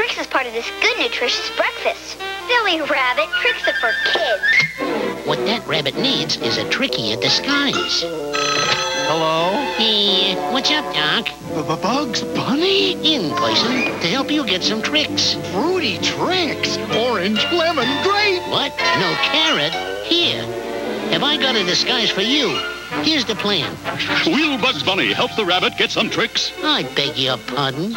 Trix is part of this good, nutritious breakfast. Silly rabbit, Trix are for kids. What that rabbit needs is a trickier disguise. Hello? Hey, what's up, Doc? B- Bugs Bunny? In person to help you get some Trix. Fruity Trix. Orange, lemon, grape. What? No carrot? Here. Have I got a disguise for you? Here's the plan. Will Bugs Bunny help the rabbit get some Trix? I beg your pardon.